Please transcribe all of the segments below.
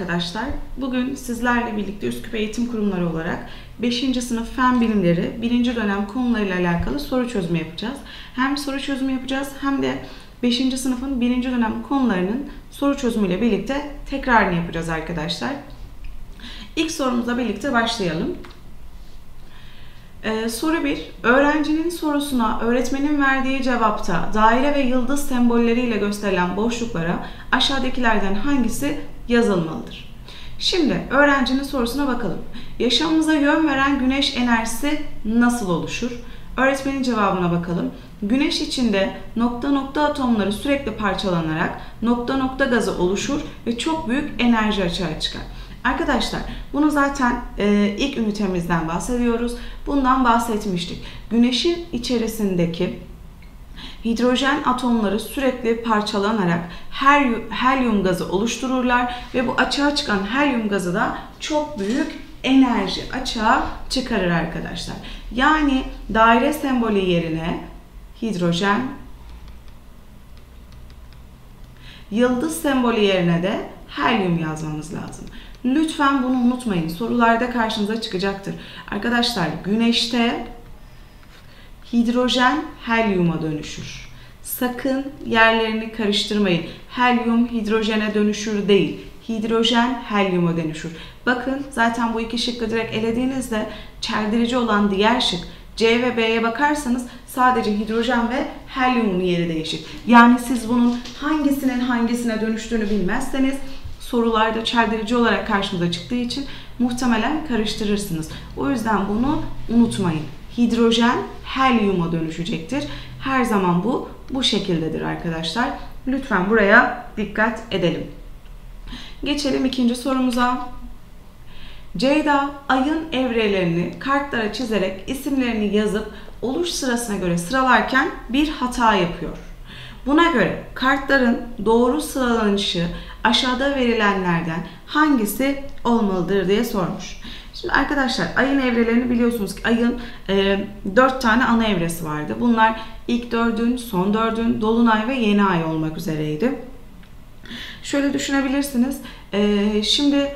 arkadaşlar. Bugün sizlerle birlikte Üsküp Eğitim Kurumları olarak 5. sınıf fen bilimleri 1. dönem konularıyla alakalı soru çözümü yapacağız. Hem soru çözümü yapacağız hem de 5. sınıfın 1. dönem konularının soru çözümüyle birlikte tekrarını yapacağız arkadaşlar. İlk sorumuzla birlikte başlayalım. Ee, soru 1. Öğrencinin sorusuna öğretmenin verdiği cevapta daire ve yıldız sembolleriyle gösterilen boşluklara aşağıdakilerden hangisi yazılmalıdır? Şimdi öğrencinin sorusuna bakalım. Yaşamımıza yön veren güneş enerjisi nasıl oluşur? Öğretmenin cevabına bakalım. Güneş içinde nokta nokta atomları sürekli parçalanarak nokta nokta gazı oluşur ve çok büyük enerji açığa çıkar. Arkadaşlar bunu zaten e, ilk ünitemizden bahsediyoruz. Bundan bahsetmiştik. Güneşin içerisindeki hidrojen atomları sürekli parçalanarak her helyum gazı oluştururlar ve bu açığa çıkan helyum gazı da çok büyük enerji açığa çıkarır arkadaşlar. Yani daire sembolü yerine hidrojen yıldız sembolü yerine de helyum yazmamız lazım. Lütfen bunu unutmayın. Sorularda karşınıza çıkacaktır. Arkadaşlar güneşte hidrojen helyuma dönüşür. Sakın yerlerini karıştırmayın. Helyum hidrojene dönüşür değil. Hidrojen helyuma dönüşür. Bakın zaten bu iki şıkkı direkt elediğinizde çeldirici olan diğer şık C ve B'ye bakarsanız sadece hidrojen ve helyumun yeri değişir. Yani siz bunun hangisinin hangisine dönüştüğünü bilmezseniz sorularda çeldirici olarak karşımıza çıktığı için muhtemelen karıştırırsınız. O yüzden bunu unutmayın. Hidrojen helyuma dönüşecektir. Her zaman bu bu şekildedir arkadaşlar. Lütfen buraya dikkat edelim. Geçelim ikinci sorumuza. Ceyda ayın evrelerini kartlara çizerek isimlerini yazıp oluş sırasına göre sıralarken bir hata yapıyor. Buna göre kartların doğru sıralanışı aşağıda verilenlerden hangisi olmalıdır diye sormuş. Şimdi arkadaşlar ayın evrelerini biliyorsunuz ki ayın e, 4 tane ana evresi vardı. Bunlar ilk dördün, son dördün, dolunay ve yeni ay olmak üzereydi. Şöyle düşünebilirsiniz. E, şimdi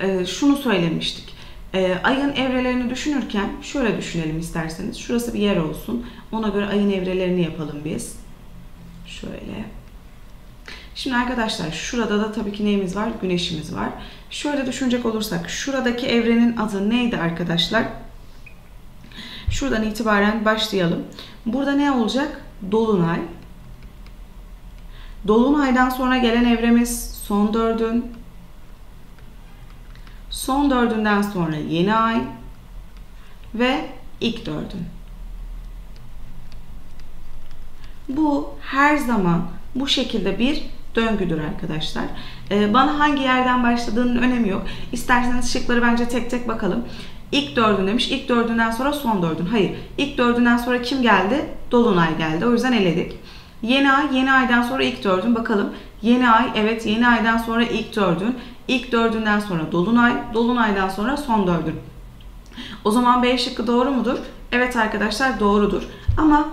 e, şunu söylemiştik. E, ayın evrelerini düşünürken şöyle düşünelim isterseniz. Şurası bir yer olsun. Ona göre ayın evrelerini yapalım biz. Şöyle. Şimdi arkadaşlar şurada da tabii ki neyimiz var? Güneşimiz var. Şöyle düşünecek olursak şuradaki evrenin adı neydi arkadaşlar? Şuradan itibaren başlayalım. Burada ne olacak? Dolunay. Dolunaydan sonra gelen evremiz son dördün. Son dördünden sonra yeni ay ve ilk dördün. Bu her zaman bu şekilde bir döngüdür arkadaşlar. Ee, bana hangi yerden başladığının önemi yok. İsterseniz şıkları bence tek tek bakalım. İlk dördün demiş. İlk dördünden sonra son dördün. Hayır. İlk dördünden sonra kim geldi? Dolunay geldi. O yüzden eledik. Yeni ay, yeni aydan sonra ilk dördün. Bakalım. Yeni ay, evet yeni aydan sonra ilk dördün. İlk dördünden sonra dolunay, dolunaydan sonra son dördün. O zaman B şıkkı doğru mudur? Evet arkadaşlar doğrudur. Ama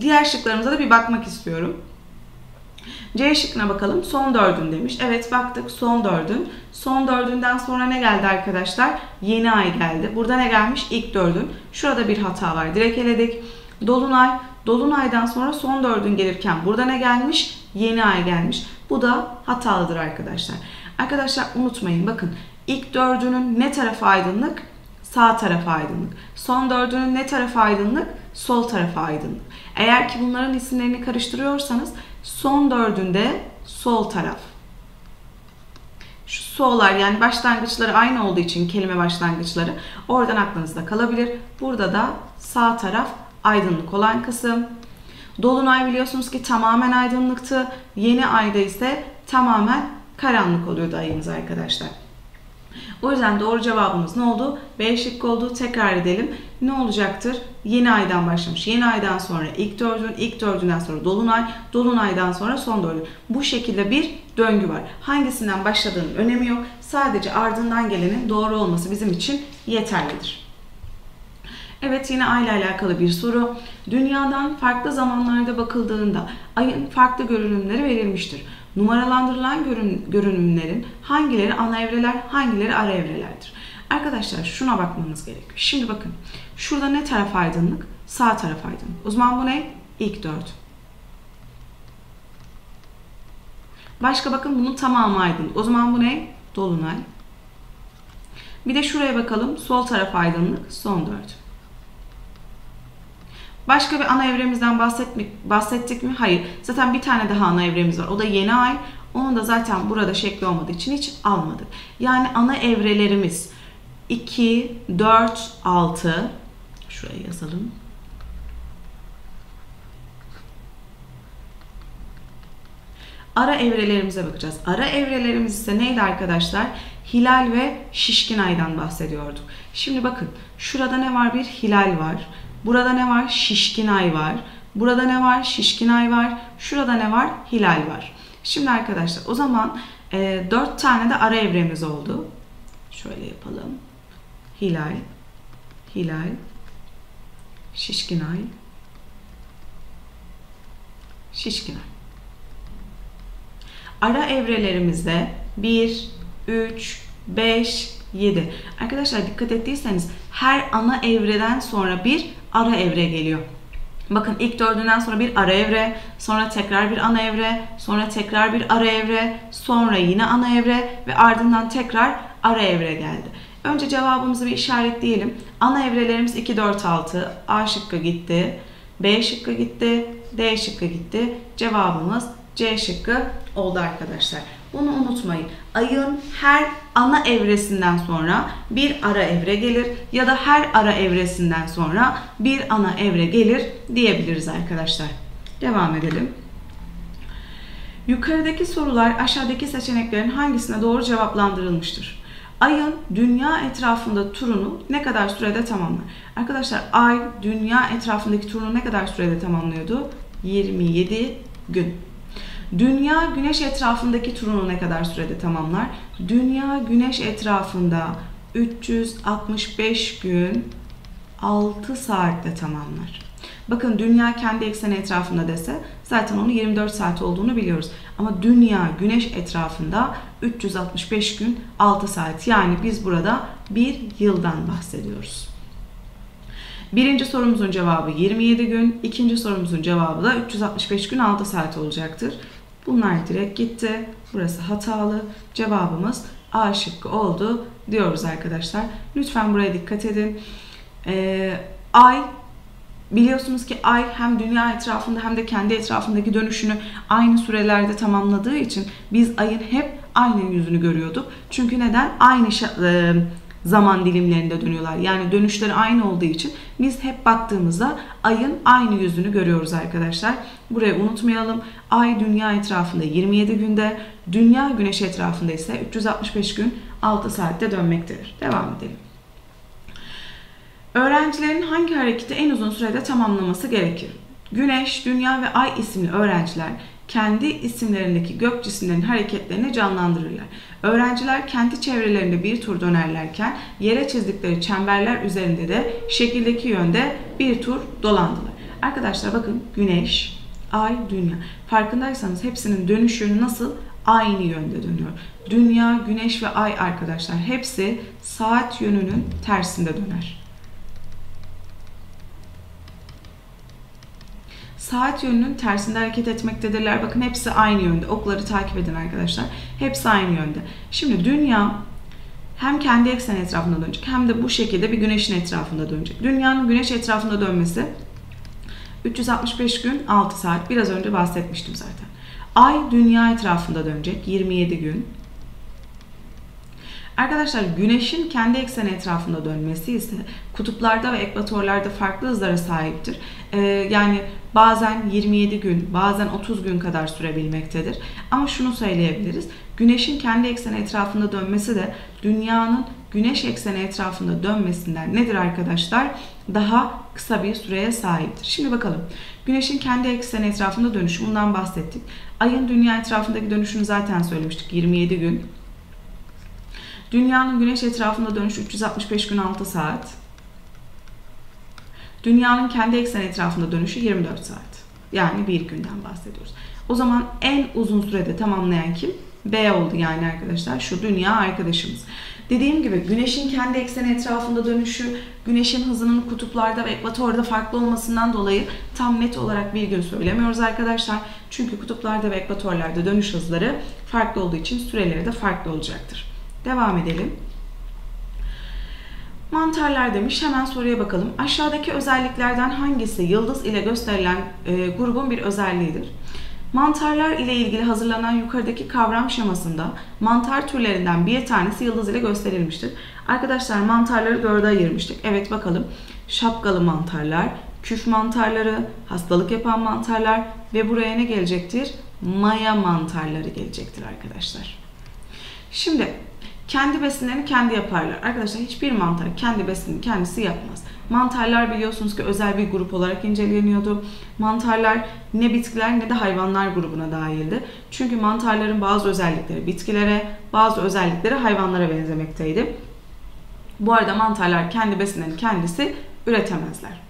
diğer şıklarımıza da bir bakmak istiyorum. C şıkkına bakalım. Son dördün demiş. Evet baktık son dördün. Son dördünden sonra ne geldi arkadaşlar? Yeni ay geldi. Burada ne gelmiş? İlk dördün. Şurada bir hata var. Direkt eledik. Dolunay. Dolunaydan sonra son dördün gelirken burada ne gelmiş? Yeni ay gelmiş. Bu da hatalıdır arkadaşlar. Arkadaşlar unutmayın bakın. ilk dördünün ne tarafı aydınlık? Sağ tarafı aydınlık. Son dördünün ne tarafı aydınlık? Sol tarafı aydınlık. Eğer ki bunların isimlerini karıştırıyorsanız Son dördünde sol taraf. Şu sollar yani başlangıçları aynı olduğu için kelime başlangıçları oradan aklınızda kalabilir. Burada da sağ taraf aydınlık olan kısım. Dolunay biliyorsunuz ki tamamen aydınlıktı. Yeni ayda ise tamamen karanlık oluyordu ayımız arkadaşlar. O yüzden doğru cevabımız ne oldu? B şıkkı oldu. Tekrar edelim. Ne olacaktır? Yeni aydan başlamış. Yeni aydan sonra ilk dördün, ilk dördünden sonra dolunay, dolunaydan sonra son dördün. Bu şekilde bir döngü var. Hangisinden başladığının önemi yok. Sadece ardından gelenin doğru olması bizim için yeterlidir. Evet yine ay ile alakalı bir soru. Dünyadan farklı zamanlarda bakıldığında ayın farklı görünümleri verilmiştir. Numaralandırılan görün, görünümlerin hangileri ana evreler, hangileri ara evrelerdir? Arkadaşlar şuna bakmanız gerekiyor. Şimdi bakın. Şurada ne taraf aydınlık? Sağ taraf aydınlık. O zaman bu ne? İlk dört. Başka bakın bunun tamamı aydınlık. O zaman bu ne? Dolunay. Bir de şuraya bakalım. Sol taraf aydınlık. Son dört. Başka bir ana evremizden bahsetmek, bahsettik mi? Hayır. Zaten bir tane daha ana evremiz var. O da yeni ay. Onun da zaten burada şekli olmadığı için hiç almadık. Yani ana evrelerimiz 2, 4, 6. Şuraya yazalım. Ara evrelerimize bakacağız. Ara evrelerimiz ise neydi arkadaşlar? Hilal ve şişkin aydan bahsediyorduk. Şimdi bakın şurada ne var? Bir hilal var. Burada ne var? Şişkin ay var. Burada ne var? Şişkin ay var. Şurada ne var? Hilal var. Şimdi arkadaşlar o zaman e, 4 tane de ara evremiz oldu. Şöyle yapalım. Hilal, hilal, şişkin ay, şişkin ay. Ara evrelerimizde 1, 3, 5, 7. Arkadaşlar dikkat ettiyseniz her ana evreden sonra bir ara evre geliyor. Bakın ilk dördünden sonra bir ara evre, sonra tekrar bir ana evre, sonra tekrar bir ara evre, sonra yine ana evre ve ardından tekrar ara evre geldi. Önce cevabımızı bir işaretleyelim. Ana evrelerimiz 2, 4, 6. A şıkkı gitti. B şıkkı gitti. D şıkkı gitti. Cevabımız C şıkkı oldu arkadaşlar. Bunu unutmayın. Ayın her ana evresinden sonra bir ara evre gelir ya da her ara evresinden sonra bir ana evre gelir diyebiliriz arkadaşlar. Devam edelim. Yukarıdaki sorular aşağıdaki seçeneklerin hangisine doğru cevaplandırılmıştır? Ayın dünya etrafında turunu ne kadar sürede tamamlar? Arkadaşlar ay dünya etrafındaki turunu ne kadar sürede tamamlıyordu? 27 gün. Dünya güneş etrafındaki turunu ne kadar sürede tamamlar? Dünya güneş etrafında 365 gün 6 saatte tamamlar. Bakın dünya kendi ekseni etrafında dese zaten onu 24 saat olduğunu biliyoruz. Ama dünya güneş etrafında 365 gün 6 saat. Yani biz burada bir yıldan bahsediyoruz. Birinci sorumuzun cevabı 27 gün, ikinci sorumuzun cevabı da 365 gün 6 saat olacaktır. Bunlar direkt gitti. Burası hatalı. Cevabımız A şıkkı oldu diyoruz arkadaşlar. Lütfen buraya dikkat edin. Ee, ay Biliyorsunuz ki ay hem dünya etrafında hem de kendi etrafındaki dönüşünü aynı sürelerde tamamladığı için biz ayın hep aynı yüzünü görüyorduk. Çünkü neden? Aynı e, zaman dilimlerinde dönüyorlar. Yani dönüşleri aynı olduğu için biz hep baktığımızda ayın aynı yüzünü görüyoruz arkadaşlar. Burayı unutmayalım. Ay dünya etrafında 27 günde, dünya güneş etrafında ise 365 gün 6 saatte dönmektedir. Devam edelim. Öğrencilerin hangi hareketi en uzun sürede tamamlaması gerekir? Güneş, Dünya ve Ay isimli öğrenciler kendi isimlerindeki gök cisimlerin hareketlerini canlandırırlar. Öğrenciler kendi çevrelerinde bir tur dönerlerken yere çizdikleri çemberler üzerinde de şekildeki yönde bir tur dolandılar. Arkadaşlar bakın güneş, ay, dünya. Farkındaysanız hepsinin dönüşü nasıl? Aynı yönde dönüyor. Dünya, güneş ve ay arkadaşlar hepsi saat yönünün tersinde döner. Saat yönünün tersinde hareket etmektedirler. Bakın hepsi aynı yönde. Okları takip edin arkadaşlar. Hepsi aynı yönde. Şimdi dünya hem kendi ekseni etrafında dönecek hem de bu şekilde bir güneşin etrafında dönecek. Dünyanın güneş etrafında dönmesi 365 gün 6 saat. Biraz önce bahsetmiştim zaten. Ay dünya etrafında dönecek 27 gün. Arkadaşlar güneşin kendi ekseni etrafında dönmesi ise kutuplarda ve ekvatorlarda farklı hızlara sahiptir. Ee, yani bazen 27 gün, bazen 30 gün kadar sürebilmektedir. Ama şunu söyleyebiliriz. Güneşin kendi ekseni etrafında dönmesi de dünyanın güneş ekseni etrafında dönmesinden nedir arkadaşlar? Daha kısa bir süreye sahiptir. Şimdi bakalım. Güneşin kendi ekseni etrafında dönüşü bundan bahsettik. Ayın dünya etrafındaki dönüşünü zaten söylemiştik. 27 gün. Dünyanın güneş etrafında dönüşü 365 gün 6 saat. Dünyanın kendi eksen etrafında dönüşü 24 saat. Yani bir günden bahsediyoruz. O zaman en uzun sürede tamamlayan kim? B oldu yani arkadaşlar. Şu dünya arkadaşımız. Dediğim gibi güneşin kendi ekseni etrafında dönüşü, güneşin hızının kutuplarda ve ekvatorda farklı olmasından dolayı tam net olarak bir gün söylemiyoruz arkadaşlar. Çünkü kutuplarda ve ekvatorlarda dönüş hızları farklı olduğu için süreleri de farklı olacaktır. Devam edelim. Mantarlar demiş. Hemen soruya bakalım. Aşağıdaki özelliklerden hangisi yıldız ile gösterilen e, grubun bir özelliğidir? Mantarlar ile ilgili hazırlanan yukarıdaki kavram şemasında mantar türlerinden bir tanesi yıldız ile gösterilmiştir. Arkadaşlar mantarları dörde ayırmıştık. Evet bakalım. Şapkalı mantarlar, küf mantarları, hastalık yapan mantarlar ve buraya ne gelecektir? Maya mantarları gelecektir arkadaşlar. Şimdi kendi besinlerini kendi yaparlar. Arkadaşlar hiçbir mantar kendi besinini kendisi yapmaz. Mantarlar biliyorsunuz ki özel bir grup olarak inceleniyordu. Mantarlar ne bitkiler ne de hayvanlar grubuna dahildi. Çünkü mantarların bazı özellikleri bitkilere, bazı özellikleri hayvanlara benzemekteydi. Bu arada mantarlar kendi besinlerini kendisi üretemezler.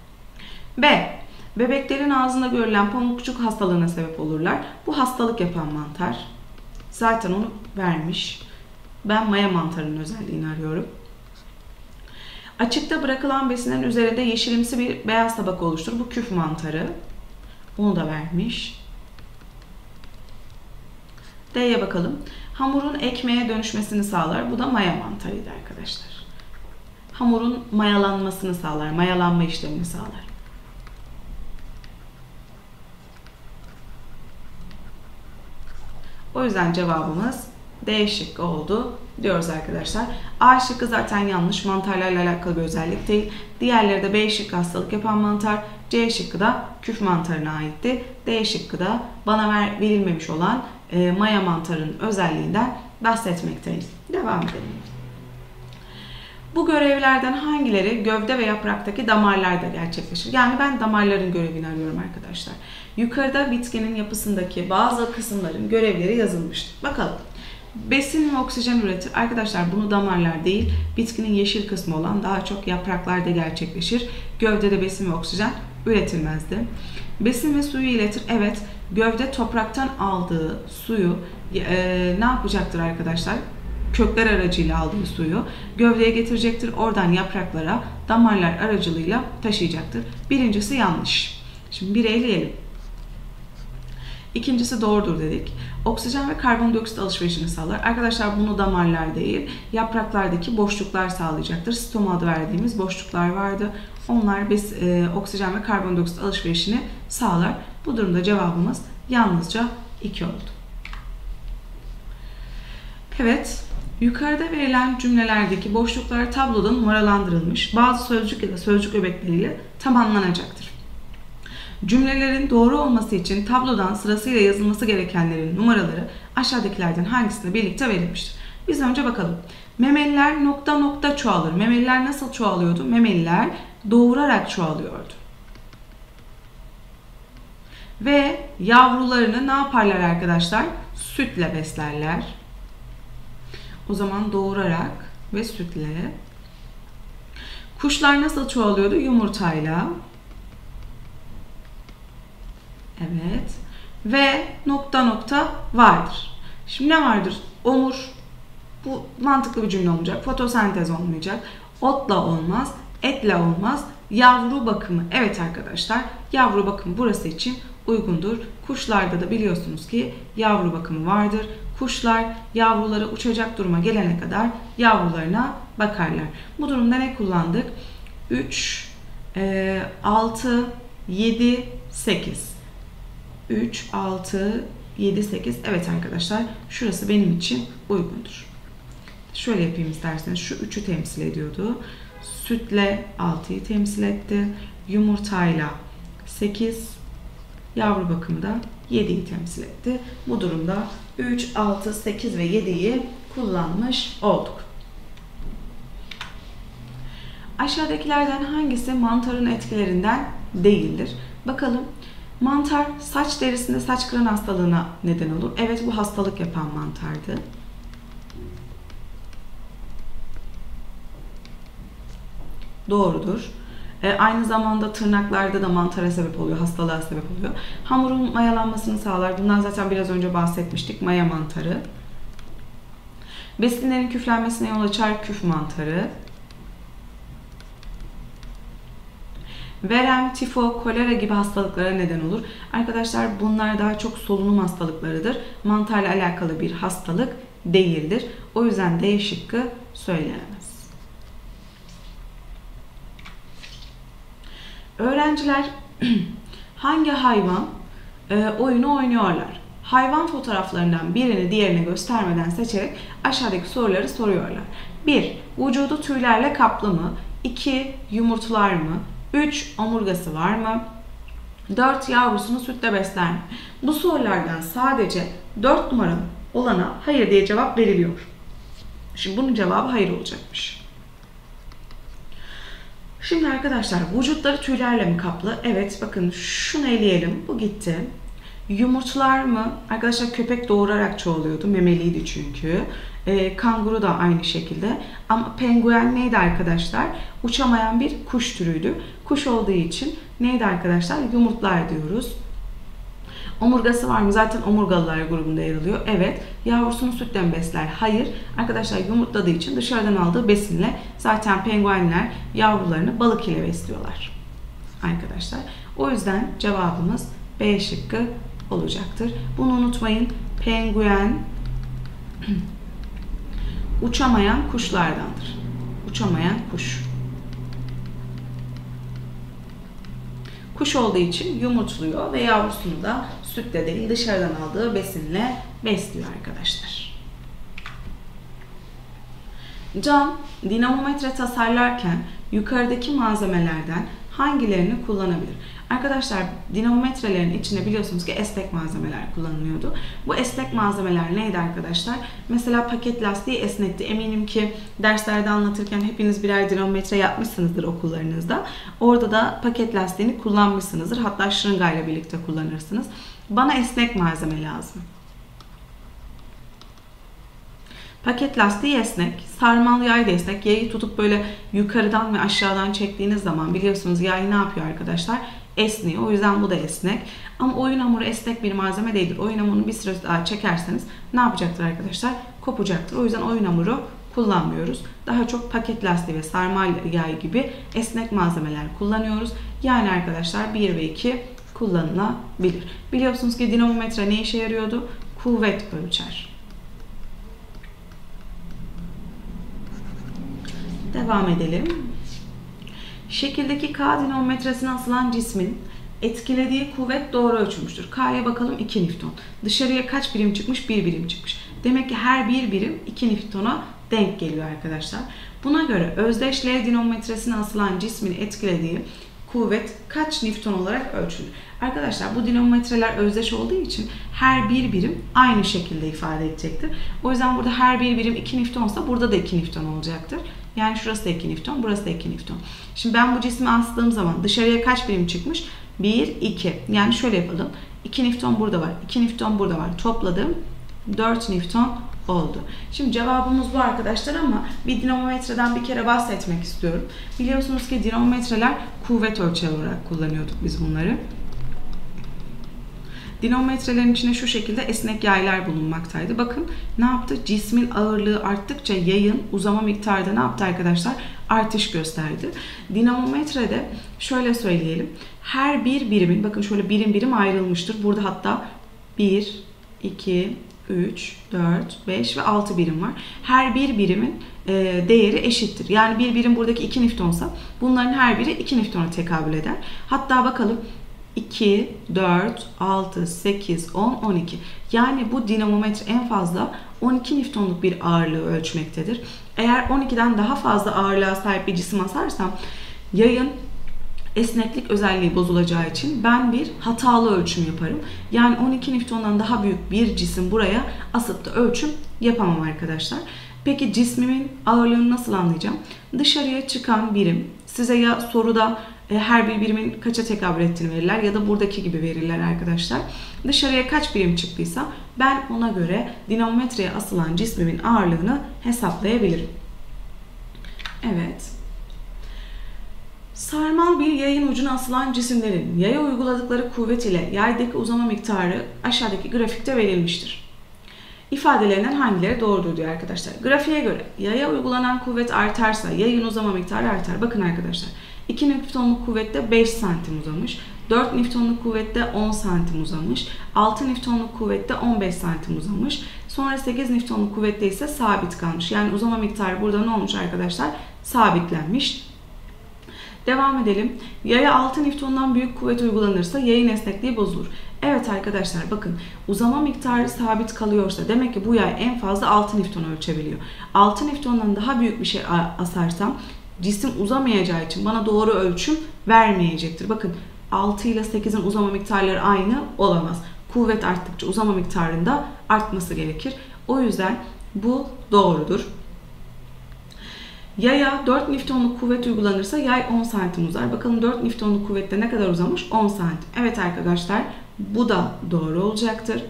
B. Bebeklerin ağzında görülen pamukçuk hastalığına sebep olurlar. Bu hastalık yapan mantar. Zaten onu vermiş. Ben maya mantarının özelliğini arıyorum. Açıkta bırakılan besinlerin üzerinde yeşilimsi bir beyaz tabaka oluşturur. Bu küf mantarı. Onu da vermiş. D'ye bakalım. Hamurun ekmeğe dönüşmesini sağlar. Bu da maya mantarıydı arkadaşlar. Hamurun mayalanmasını sağlar. Mayalanma işlemini sağlar. O yüzden cevabımız D şıkkı oldu diyoruz arkadaşlar. A şıkkı zaten yanlış. Mantarlarla alakalı bir özellik değil. Diğerleri de B şıkkı hastalık yapan mantar. C şıkkı da küf mantarına aitti. D şıkkı da bana ver, verilmemiş olan e, maya mantarının özelliğinden bahsetmekteyiz. Devam edelim. Bu görevlerden hangileri gövde ve yapraktaki damarlarda gerçekleşir? Yani ben damarların görevini arıyorum arkadaşlar. Yukarıda bitkinin yapısındaki bazı kısımların görevleri yazılmıştır. Bakalım. Besin ve oksijen üretir. Arkadaşlar bunu damarlar değil, bitkinin yeşil kısmı olan daha çok yapraklarda gerçekleşir. Gövdede besin ve oksijen üretilmezdi. Besin ve suyu iletir. Evet, gövde topraktan aldığı suyu e, ne yapacaktır arkadaşlar? Kökler aracıyla aldığı suyu gövdeye getirecektir. Oradan yapraklara damarlar aracılığıyla taşıyacaktır. Birincisi yanlış. Şimdi bir eleyelim. İkincisi doğrudur dedik. Oksijen ve karbondioksit alışverişini sağlar. Arkadaşlar bunu damarlar değil, yapraklardaki boşluklar sağlayacaktır. Stoma adı verdiğimiz boşluklar vardı. Onlar biz e, oksijen ve karbondioksit alışverişini sağlar. Bu durumda cevabımız yalnızca 2 oldu. Evet, yukarıda verilen cümlelerdeki boşluklar tabloda numaralandırılmış. Bazı sözcük ya da sözcük öbekleriyle tamamlanacaktır. Cümlelerin doğru olması için tablodan sırasıyla yazılması gerekenlerin numaraları aşağıdakilerden hangisine birlikte verilmiştir? Biz önce bakalım. Memeliler nokta nokta çoğalır. Memeliler nasıl çoğalıyordu? Memeliler doğurarak çoğalıyordu. Ve yavrularını ne yaparlar arkadaşlar? Sütle beslerler. O zaman doğurarak ve sütle. Kuşlar nasıl çoğalıyordu? Yumurtayla. Evet. Ve nokta nokta vardır. Şimdi ne vardır? Omur. Bu mantıklı bir cümle olmayacak. Fotosentez olmayacak. Otla olmaz. Etle olmaz. Yavru bakımı. Evet arkadaşlar. Yavru bakımı burası için uygundur. Kuşlarda da biliyorsunuz ki yavru bakımı vardır. Kuşlar yavruları uçacak duruma gelene kadar yavrularına bakarlar. Bu durumda ne kullandık? 3, 6, 7, 8. 3, 6, 7, 8. Evet arkadaşlar şurası benim için uygundur. Şöyle yapayım isterseniz. Şu 3'ü temsil ediyordu. Sütle 6'yı temsil etti. Yumurtayla 8, yavru bakımı da 7'yi temsil etti. Bu durumda 3, 6, 8 ve 7'yi kullanmış olduk. Aşağıdakilerden hangisi mantarın etkilerinden değildir? Bakalım Mantar saç derisinde saç kıran hastalığına neden olur. Evet bu hastalık yapan mantardı. Doğrudur. E, aynı zamanda tırnaklarda da mantara sebep oluyor, hastalığa sebep oluyor. Hamurun mayalanmasını sağlar. Bundan zaten biraz önce bahsetmiştik. Maya mantarı. Besinlerin küflenmesine yol açar küf mantarı. Verem, tifo, kolera gibi hastalıklara neden olur. Arkadaşlar bunlar daha çok solunum hastalıklarıdır. Mantarla alakalı bir hastalık değildir. O yüzden D şıkkı söylenemez. Öğrenciler hangi hayvan e, oyunu oynuyorlar? Hayvan fotoğraflarından birini diğerine göstermeden seçerek aşağıdaki soruları soruyorlar. 1. Vücudu tüylerle kaplı mı? 2. Yumurtlar mı? 3. Omurgası var mı? 4. Yavrusunu sütle besler mi? Bu sorulardan sadece 4 numara olana hayır diye cevap veriliyor. Şimdi bunun cevabı hayır olacakmış. Şimdi arkadaşlar vücutları tüylerle mi kaplı? Evet bakın şunu eleyelim. Bu gitti. Yumurtlar mı? Arkadaşlar köpek doğurarak çoğalıyordu. Memeliydi çünkü. E, kanguru da aynı şekilde. Ama penguen neydi arkadaşlar? Uçamayan bir kuş türüydü. Kuş olduğu için neydi arkadaşlar? Yumurtlar diyoruz. Omurgası var mı? Zaten omurgalılar grubunda yer alıyor. Evet. Yavrusunu sütten besler. Hayır. Arkadaşlar yumurtladığı için dışarıdan aldığı besinle zaten penguenler yavrularını balık ile besliyorlar. Arkadaşlar. O yüzden cevabımız B şıkkı olacaktır. Bunu unutmayın. Penguen uçamayan kuşlardandır. Uçamayan kuş. Kuş olduğu için yumurtluyor ve yavrusunu da sütle değil dışarıdan aldığı besinle besliyor arkadaşlar. Can, dinamometre tasarlarken yukarıdaki malzemelerden hangilerini kullanabilir? Arkadaşlar dinamometrelerin içinde biliyorsunuz ki esnek malzemeler kullanılıyordu. Bu esnek malzemeler neydi arkadaşlar? Mesela paket lastiği esnetti. Eminim ki derslerde anlatırken hepiniz birer dinamometre yapmışsınızdır okullarınızda. Orada da paket lastiğini kullanmışsınızdır. Hatta şırıngayla birlikte kullanırsınız. Bana esnek malzeme lazım. Paket lastiği esnek, sarmal yay da esnek. Yayı tutup böyle yukarıdan ve aşağıdan çektiğiniz zaman biliyorsunuz yay ne yapıyor arkadaşlar? Esniyor. O yüzden bu da esnek. Ama oyun hamuru esnek bir malzeme değildir. Oyun hamurunu bir süre daha çekerseniz ne yapacaktır arkadaşlar? Kopacaktır. O yüzden oyun hamuru kullanmıyoruz. Daha çok paket lastiği ve sarmal yay gibi esnek malzemeler kullanıyoruz. Yani arkadaşlar 1 ve 2 kullanılabilir. Biliyorsunuz ki dinamometre ne işe yarıyordu? Kuvvet ölçer. Devam edelim. Şekildeki K dinamometresine asılan cismin etkilediği kuvvet doğru ölçülmüştür. K'ya bakalım 2 Newton. Dışarıya kaç birim çıkmış? 1 birim çıkmış. Demek ki her bir birim 2 Newton'a denk geliyor arkadaşlar. Buna göre özdeş L dinamometresine asılan cismin etkilediği kuvvet kaç Newton olarak ölçülür? Arkadaşlar bu dinamometreler özdeş olduğu için her bir birim aynı şekilde ifade edecektir. O yüzden burada her bir birim 2 Newton olsa burada da 2 Newton olacaktır. Yani şurası da 2 Newton, burası da 2 Newton. Şimdi ben bu cismi astığım zaman dışarıya kaç birim çıkmış? 1, 2. Yani şöyle yapalım. 2 Newton burada var, 2 Newton burada var. Topladım 4 Newton oldu. Şimdi cevabımız bu arkadaşlar ama bir dinamometreden bir kere bahsetmek istiyorum. Biliyorsunuz ki dinamometreler kuvvet ölçer olarak kullanıyorduk biz bunları. Dinamometrelerin içinde şu şekilde esnek yaylar bulunmaktaydı. Bakın ne yaptı? Cismin ağırlığı arttıkça yayın uzama miktarda ne yaptı arkadaşlar? Artış gösterdi. Dinamometrede şöyle söyleyelim. Her bir birimin bakın şöyle birim birim ayrılmıştır. Burada hatta 1, 2, 3, 4, 5 ve 6 birim var. Her bir birimin e, değeri eşittir. Yani bir birim buradaki 2 Newton'sa bunların her biri 2 Newton'a tekabül eder. Hatta bakalım 2, 4, 6, 8, 10, 12. Yani bu dinamometre en fazla 12 Newton'luk bir ağırlığı ölçmektedir. Eğer 12'den daha fazla ağırlığa sahip bir cisim asarsam yayın esneklik özelliği bozulacağı için ben bir hatalı ölçüm yaparım. Yani 12 Newton'dan daha büyük bir cisim buraya asıp da ölçüm yapamam arkadaşlar. Peki cismimin ağırlığını nasıl anlayacağım? Dışarıya çıkan birim size ya soruda her bir birimin kaça tekabül ettiğini verirler ya da buradaki gibi verirler arkadaşlar. Dışarıya kaç birim çıktıysa ben ona göre dinamometreye asılan cismimin ağırlığını hesaplayabilirim. Evet. Sarmal bir yayın ucuna asılan cisimlerin yaya uyguladıkları kuvvet ile yaydaki uzama miktarı aşağıdaki grafikte verilmiştir. İfadelerinden hangileri doğrudur diyor arkadaşlar. Grafiğe göre yaya uygulanan kuvvet artarsa yayın uzama miktarı artar. Bakın arkadaşlar 2 Newton'luk kuvvette 5 santim uzamış. 4 Newton'luk kuvvette 10 santim uzamış. 6 Newton'luk kuvvette 15 santim uzamış. Sonra 8 Newton'luk kuvvette ise sabit kalmış. Yani uzama miktarı burada ne olmuş arkadaşlar? Sabitlenmiş. Devam edelim. Yaya 6 Newton'dan büyük kuvvet uygulanırsa yayın esnekliği bozulur. Evet arkadaşlar bakın uzama miktarı sabit kalıyorsa demek ki bu yay en fazla 6 Newton ölçebiliyor. 6 Newton'dan daha büyük bir şey asarsam cisim uzamayacağı için bana doğru ölçüm vermeyecektir. Bakın 6 ile 8'in uzama miktarları aynı olamaz. Kuvvet arttıkça uzama miktarında artması gerekir. O yüzden bu doğrudur. Yaya 4 Newton'luk kuvvet uygulanırsa yay 10 santim uzar. Bakalım 4 Newton'luk kuvvette ne kadar uzamış? 10 santim. Evet arkadaşlar bu da doğru olacaktır.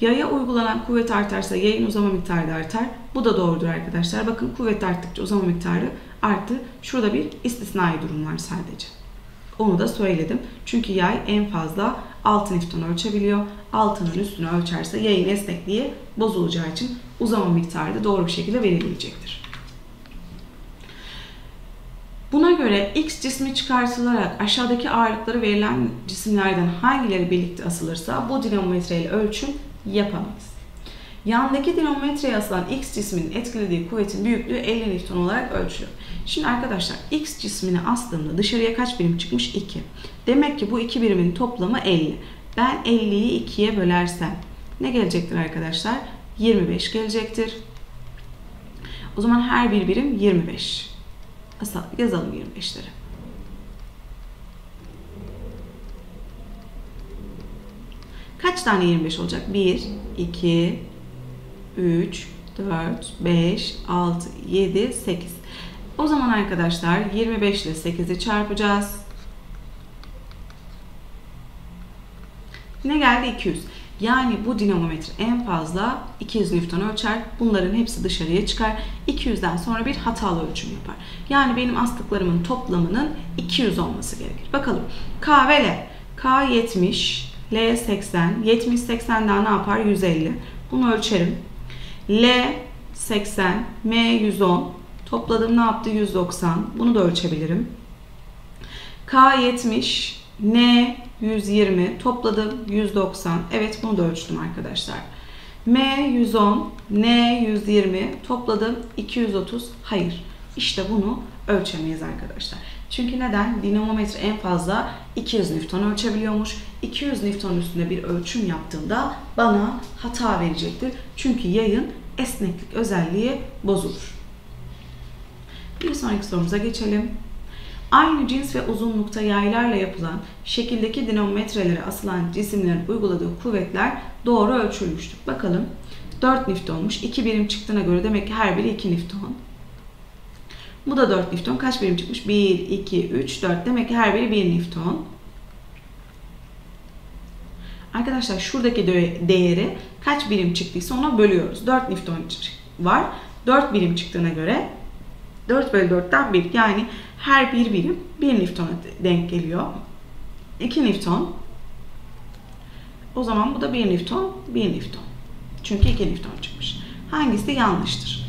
Yaya uygulanan kuvvet artarsa yayın uzama miktarı da artar. Bu da doğrudur arkadaşlar. Bakın kuvvet arttıkça uzama miktarı arttı. Şurada bir istisnai durum var sadece. Onu da söyledim. Çünkü yay en fazla 6 Newton ölçebiliyor. Altının üstünü ölçerse yayın esnekliği bozulacağı için uzama miktarı da doğru bir şekilde verilmeyecektir. Buna göre X cismi çıkartılarak aşağıdaki ağırlıkları verilen cisimlerden hangileri birlikte asılırsa bu dinamometre ile ölçüm yapamayız. Yandaki dinamometreye asılan X cisminin etkilediği kuvvetin büyüklüğü 50 Newton olarak ölçülüyor. Şimdi arkadaşlar X cismini astığımda dışarıya kaç birim çıkmış? 2. Demek ki bu iki birimin toplamı 50. Ben 50'yi 2'ye bölersem ne gelecektir arkadaşlar? 25 gelecektir. O zaman her bir birim 25. Yazalım 25'leri. Kaç tane 25 olacak? 1, 2, 3, 4, 5, 6, 7, 8. O zaman arkadaşlar 25 ile 8'i çarpacağız. Ne geldi? 200. Yani bu dinamometre en fazla 200 Newton ölçer. Bunların hepsi dışarıya çıkar. 200'den sonra bir hatalı ölçüm yapar. Yani benim astıklarımın toplamının 200 olması gerekir. Bakalım. K ve L. K 70, L 80. 70 80'den ne yapar? 150. Bunu ölçerim. L 80, M 110. Topladım ne yaptı? 190. Bunu da ölçebilirim. K 70, N 120 topladım 190. Evet bunu da ölçtüm arkadaşlar. M 110, N 120 topladım 230. Hayır. İşte bunu ölçemeyiz arkadaşlar. Çünkü neden? Dinamometre en fazla 200 Newton ölçebiliyormuş. 200 Newton üstünde bir ölçüm yaptığımda bana hata verecektir. Çünkü yayın esneklik özelliği bozulur. Bir sonraki sorumuza geçelim. Aynı cins ve uzunlukta yaylarla yapılan şekildeki dinamometrelere asılan cisimlerin uyguladığı kuvvetler doğru ölçülmüştür. Bakalım 4 Newton'muş. 2 birim çıktığına göre demek ki her biri 2 Newton. Bu da 4 Newton. Kaç birim çıkmış? 1, 2, 3, 4. Demek ki her biri 1 Newton. Arkadaşlar şuradaki değeri kaç birim çıktıysa ona bölüyoruz. 4 Newton var. 4 birim çıktığına göre 4 bölü 4'ten 1. Yani her bir birim 1 Newton'a denk geliyor. 2 Newton. O zaman bu da 1 Newton, 1 Newton. Çünkü 2 Newton çıkmış. Hangisi yanlıştır?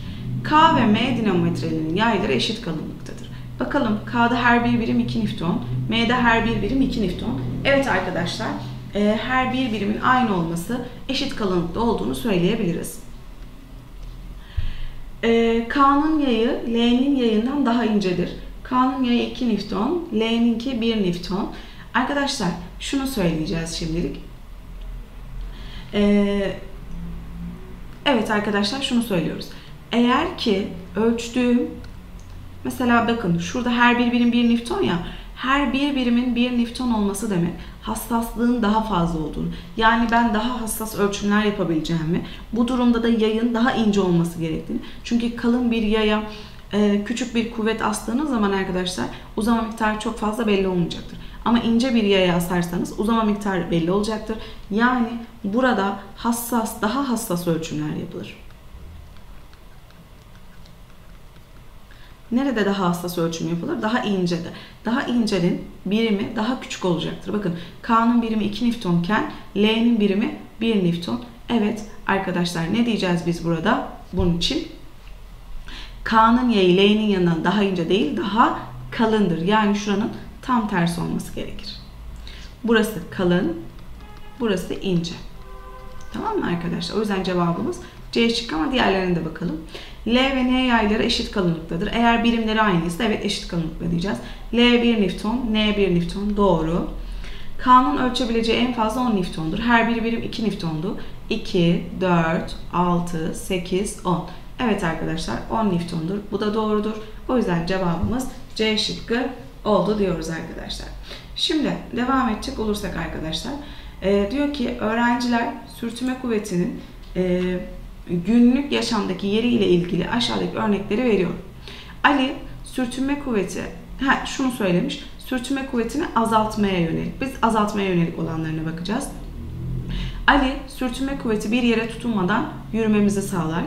K ve M dinamometrelerinin yayları eşit kalınlıktadır. Bakalım K'da her bir birim 2 Newton, M'de her bir birim 2 Newton. Evet arkadaşlar, e, her bir birimin aynı olması eşit kalınlıkta olduğunu söyleyebiliriz. E, K'nın yayı L'nin yayından daha incedir. K'nın yayı 2 Newton, L'ninki 1 Newton. Arkadaşlar şunu söyleyeceğiz şimdilik. Ee, evet arkadaşlar şunu söylüyoruz. Eğer ki ölçtüğüm mesela bakın şurada her bir birim 1 Newton ya her bir birimin 1 Newton olması demek hassaslığın daha fazla olduğunu. Yani ben daha hassas ölçümler yapabileceğimi, bu durumda da yayın daha ince olması gerektiğini. Çünkü kalın bir yaya e, küçük bir kuvvet astığınız zaman arkadaşlar uzama miktarı çok fazla belli olmayacaktır. Ama ince bir yaya asarsanız uzama miktarı belli olacaktır. Yani burada hassas, daha hassas ölçümler yapılır. Nerede daha hassas ölçüm yapılır? Daha incede. Daha incenin birimi daha küçük olacaktır. Bakın K'nın birimi 2 Newtonken L'nin birimi 1 Newton. Evet arkadaşlar ne diyeceğiz biz burada bunun için? K'nın yayı L'nin yanından daha ince değil daha kalındır. Yani şuranın tam tersi olması gerekir. Burası kalın, burası ince. Tamam mı arkadaşlar? O yüzden cevabımız C şıkkı ama diğerlerine de bakalım. L ve N yayları eşit kalınlıktadır. Eğer birimleri aynıysa evet eşit kalınlıkta diyeceğiz. L 1 Newton, N 1 Newton doğru. K'nın ölçebileceği en fazla 10 Newton'dur. Her bir birim 2 Newton'du. 2, 4, 6, 8, 10. Evet arkadaşlar 10 Newton'dur. Bu da doğrudur. O yüzden cevabımız C şıkkı oldu diyoruz arkadaşlar. Şimdi devam edecek olursak arkadaşlar. E, diyor ki öğrenciler sürtünme kuvvetinin e, günlük yaşamdaki yeriyle ilgili aşağıdaki örnekleri veriyor. Ali sürtünme kuvveti, ha, şunu söylemiş, sürtünme kuvvetini azaltmaya yönelik. Biz azaltmaya yönelik olanlarına bakacağız. Ali sürtünme kuvveti bir yere tutunmadan yürümemizi sağlar.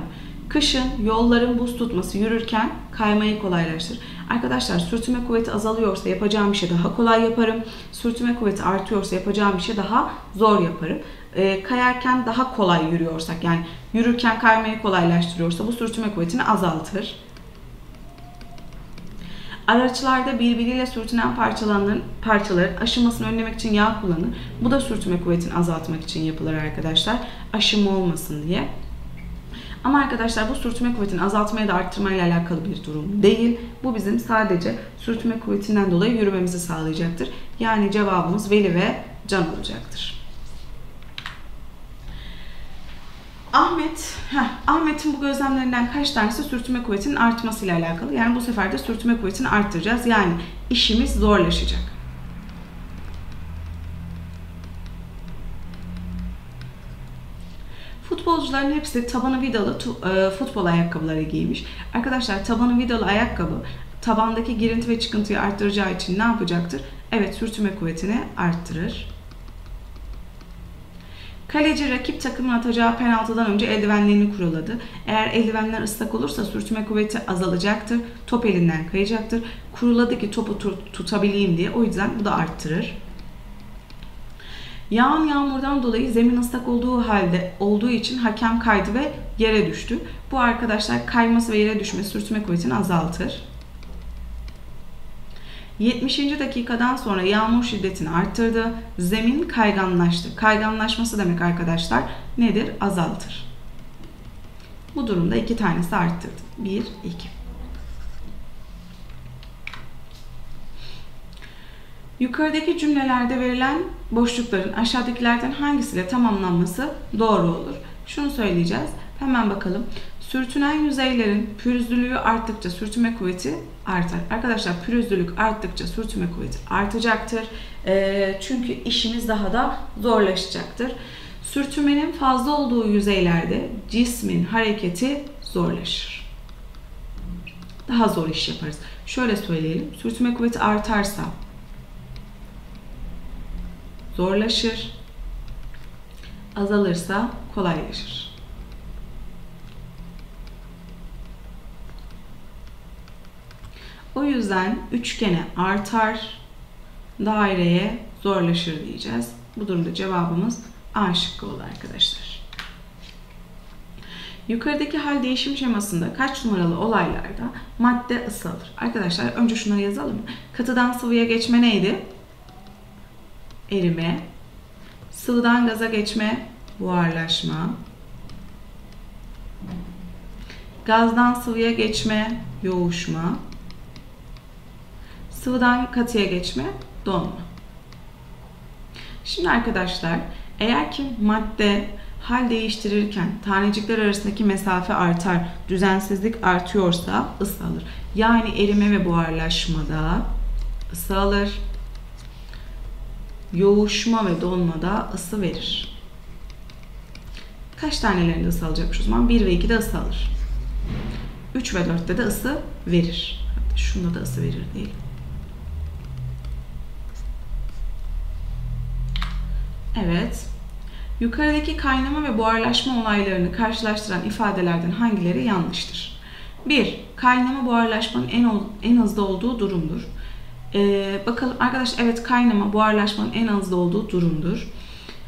Kışın yolların buz tutması yürürken kaymayı kolaylaştırır. Arkadaşlar sürtünme kuvveti azalıyorsa yapacağım bir daha kolay yaparım. Sürtünme kuvveti artıyorsa yapacağım bir daha zor yaparım. E, kayarken daha kolay yürüyorsak yani yürürken kaymayı kolaylaştırıyorsa bu sürtünme kuvvetini azaltır. Araçlarda birbiriyle sürtünen parçaların, parçaların aşınmasını önlemek için yağ kullanılır. Bu da sürtünme kuvvetini azaltmak için yapılır arkadaşlar. Aşınma olmasın diye. Ama arkadaşlar bu sürtünme kuvvetini azaltmaya da arttırmayla alakalı bir durum değil. Bu bizim sadece sürtünme kuvvetinden dolayı yürümemizi sağlayacaktır. Yani cevabımız Veli ve Can olacaktır. Ahmet, Ahmet'in bu gözlemlerinden kaç tanesi sürtünme kuvvetinin artmasıyla alakalı. Yani bu sefer de sürtünme kuvvetini arttıracağız. Yani işimiz zorlaşacak. Futbolcuların hepsi tabanı vidalı e, futbol ayakkabıları giymiş. Arkadaşlar tabanı vidalı ayakkabı tabandaki girinti ve çıkıntıyı arttıracağı için ne yapacaktır? Evet sürtünme kuvvetini arttırır. Kaleci rakip takımın atacağı penaltıdan önce eldivenlerini kuruladı. Eğer eldivenler ıslak olursa sürtünme kuvveti azalacaktır. Top elinden kayacaktır. Kuruladı ki topu tut tutabileyim diye. O yüzden bu da arttırır. Yağan yağmurdan dolayı zemin ıslak olduğu halde olduğu için hakem kaydı ve yere düştü. Bu arkadaşlar kayması ve yere düşmesi sürtünme kuvvetini azaltır. 70. dakikadan sonra yağmur şiddetini arttırdı. Zemin kayganlaştı. Kayganlaşması demek arkadaşlar nedir? Azaltır. Bu durumda iki tanesi arttırdı. 1, 2. Yukarıdaki cümlelerde verilen boşlukların aşağıdakilerden hangisiyle tamamlanması doğru olur? Şunu söyleyeceğiz. Hemen bakalım. Sürtünen yüzeylerin pürüzlülüğü arttıkça sürtünme kuvveti artar. Arkadaşlar pürüzlülük arttıkça sürtünme kuvveti artacaktır. E, çünkü işimiz daha da zorlaşacaktır. Sürtünmenin fazla olduğu yüzeylerde cismin hareketi zorlaşır. Daha zor iş yaparız. Şöyle söyleyelim. Sürtünme kuvveti artarsa zorlaşır. Azalırsa kolaylaşır. O yüzden üçgene artar, daireye zorlaşır diyeceğiz. Bu durumda cevabımız A şıkkı olur arkadaşlar. Yukarıdaki hal değişim şemasında kaç numaralı olaylarda madde ısıtılır? Arkadaşlar önce şunları yazalım. Katıdan sıvıya geçme neydi? Erime. Sıvıdan gaza geçme, buharlaşma. Gazdan sıvıya geçme, yoğuşma. Sıvıdan katıya geçme, donma. Şimdi arkadaşlar eğer ki madde hal değiştirirken tanecikler arasındaki mesafe artar, düzensizlik artıyorsa ısı alır. Yani erime ve buharlaşmada ısı alır. Yoğuşma ve donmada ısı verir. Kaç tanelerinde ısı alacakmış o zaman? 1 ve 2'de ısı alır. 3 ve 4'te de ısı verir. Şunda da ısı verir diyelim. Evet. Yukarıdaki kaynama ve buharlaşma olaylarını karşılaştıran ifadelerden hangileri yanlıştır? 1. Kaynama buharlaşmanın en ol- en hızlı olduğu durumdur. Ee, bakalım arkadaşlar evet kaynama buharlaşmanın en hızlı olduğu durumdur.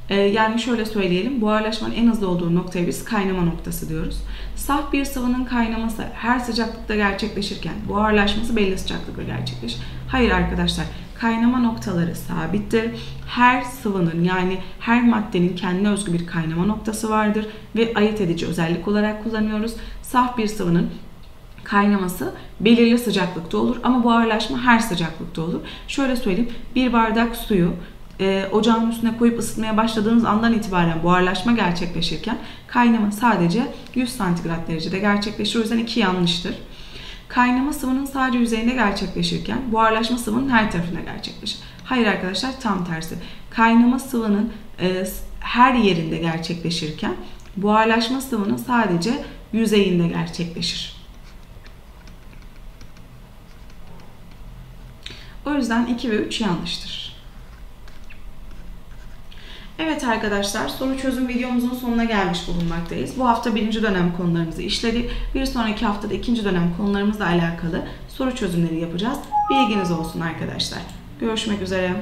Ee, yani şöyle söyleyelim buharlaşmanın en hızlı olduğu noktaya biz kaynama noktası diyoruz. Saf bir sıvının kaynaması her sıcaklıkta gerçekleşirken buharlaşması belli sıcaklıkta gerçekleşir. Hayır arkadaşlar kaynama noktaları sabittir. Her sıvının yani her maddenin kendine özgü bir kaynama noktası vardır ve ayırt edici özellik olarak kullanıyoruz. Saf bir sıvının kaynaması belirli sıcaklıkta olur ama buharlaşma her sıcaklıkta olur. Şöyle söyleyeyim bir bardak suyu e, ocağın üstüne koyup ısıtmaya başladığınız andan itibaren buharlaşma gerçekleşirken kaynama sadece 100 santigrat derecede gerçekleşir. O yüzden iki yanlıştır. Kaynama sıvının sadece yüzeyinde gerçekleşirken buharlaşma sıvının her tarafına gerçekleşir. Hayır arkadaşlar tam tersi. Kaynama sıvının e, her yerinde gerçekleşirken buharlaşma sıvının sadece yüzeyinde gerçekleşir. O yüzden 2 ve 3 yanlıştır. Evet arkadaşlar soru çözüm videomuzun sonuna gelmiş bulunmaktayız. Bu hafta birinci dönem konularımızı işledik. Bir sonraki haftada ikinci dönem konularımızla alakalı soru çözümleri yapacağız. Bilginiz olsun arkadaşlar. Görüşmek üzere.